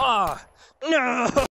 Ah, oh, no!